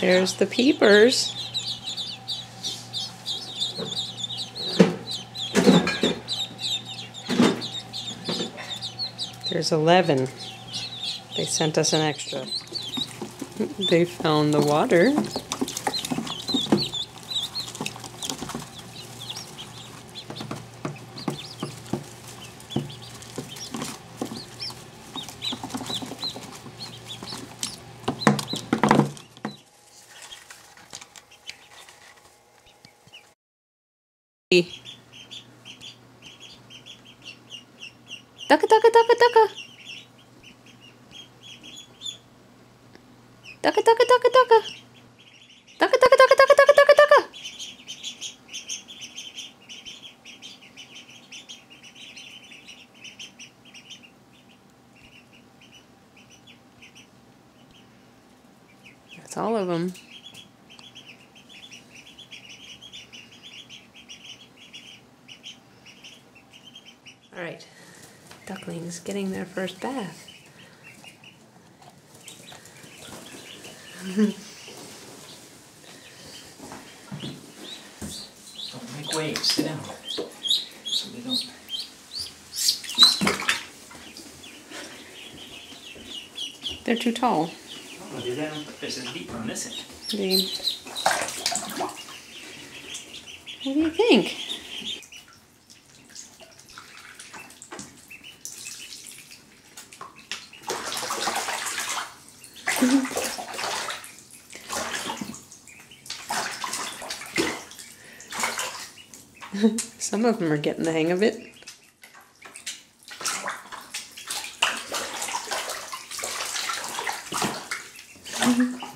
There's the peepers. There's 11. They sent us an extra. They found the water. Ducka, ducka, ducka, ducka. Ducka, ducka, ducka, ducka. Ducka, ducka, ducka, ducka, ducka, ducka, ducka. That's all of them. All right, ducklings getting their first bath. Don't make waves. Sit down. So they don't. They're too tall. Oh. There's a deep on this end. What do you think? Some of them are getting the hang of it.